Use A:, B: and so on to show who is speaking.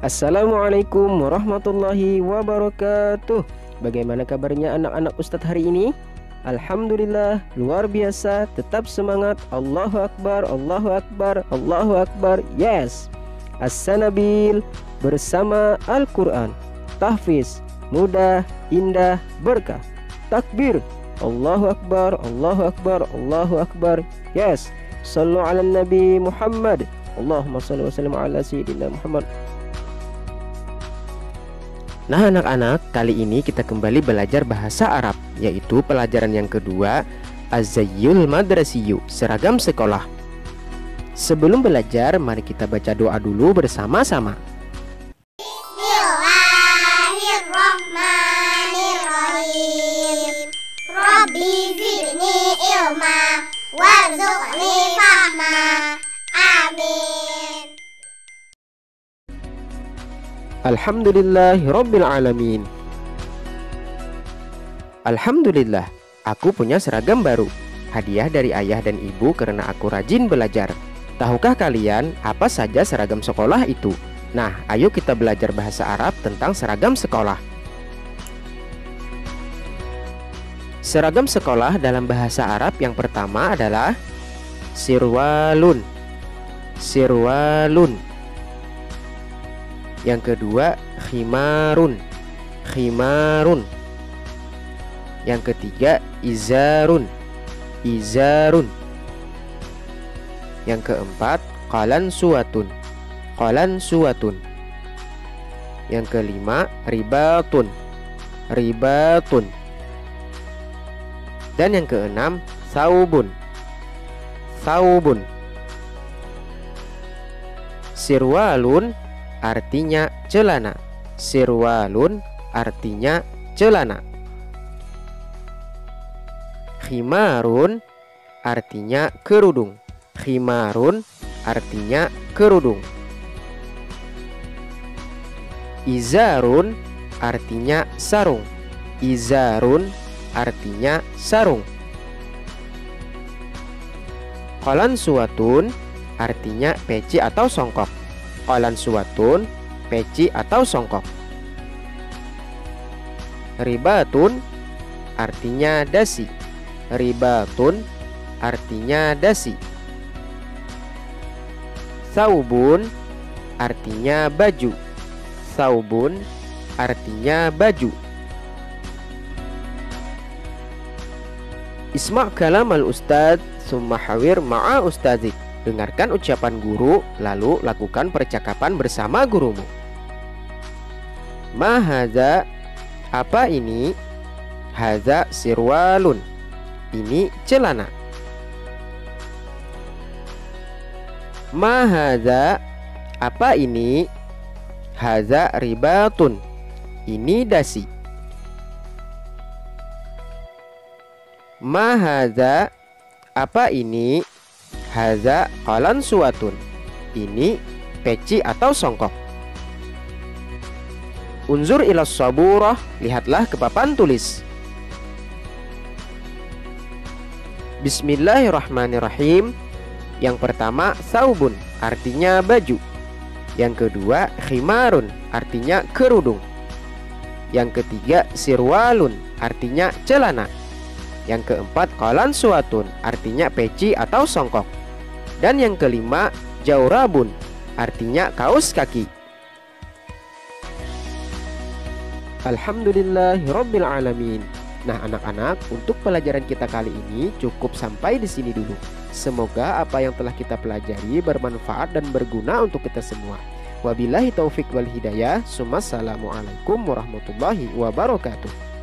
A: Assalamualaikum warahmatullahi wabarakatuh. Bagaimana kabarnya anak-anak Ustadz hari ini? Alhamdulillah luar biasa. Tetap semangat. Allahu Akbar Allahu Akbar Allahu Akbar. Yes. As-Sanabil bersama Al-Quran. Tahfiz mudah indah berkah. Takbir Allahu Akbar Allahu Akbar Allahu Akbar. Yes. Sallu ala Nabi Muhammad. Allahumma salli wa sallim ala Sayyidina Muhammad Nah anak-anak, kali ini kita kembali belajar bahasa Arab Yaitu pelajaran yang kedua Az-Zayyul Madrasiyu, seragam sekolah. Sebelum belajar, mari kita baca doa dulu bersama-sama.
B: Bismillahirrahmanirrahim. Rabbi zidni ilma
A: Alhamdulillahirrabbilalamin Alhamdulillah, aku punya seragam baru. Hadiah dari ayah dan ibu karena aku rajin belajar. Tahukah kalian apa saja seragam sekolah itu? Nah, ayo kita belajar bahasa Arab tentang seragam sekolah. Seragam sekolah dalam bahasa Arab yang pertama adalah Sirwalun. Sirwalun yang kedua khimarun. Khimarun. Yang ketiga izarun. Izarun. Yang keempat qalan suwatun Qalan suwatun Yang kelima ribatun. Ribatun. Dan yang keenam saubun. Saubun. Sirwalun artinya celana. Sirwalun artinya celana. Khimarun artinya kerudung. Khimarun artinya kerudung. Izarun artinya sarung. Izarun artinya sarung. Kolan suatun artinya peci atau songkok. Kolan suwatun, peci atau songkok. Ribatun artinya dasi. Ribatun artinya dasi. Saubun artinya baju. Saubun artinya baju. Isma' kalam al-ustadz summa hawir ma'a ustadzik Dengarkan ucapan guru, lalu lakukan percakapan bersama gurumu. Mahaza, apa ini? Haza sirwalun. Ini celana. Mahaza, apa ini? Haza ribatun. Ini dasi. Mahaza, apa ini? Haza qalan suwatun. Ini peci atau songkok? Unzur ilas saburah. Lihatlah ke papan tulis. Bismillahirrahmanirrahim. Yang pertama saubun Artinya baju. Yang kedua khimarun Artinya kerudung. Yang ketiga sirwalun Artinya celana. Yang keempat kolan suatun Artinya peci atau songkok dan yang kelima, jaurabun, artinya kaos kaki. Alamin. Nah, anak-anak, untuk pelajaran kita kali ini cukup sampai di sini dulu. Semoga apa yang telah kita pelajari bermanfaat dan berguna untuk kita semua. Wabillahi taufik wal hidayah. Assalamualaikum warahmatullahi wabarakatuh.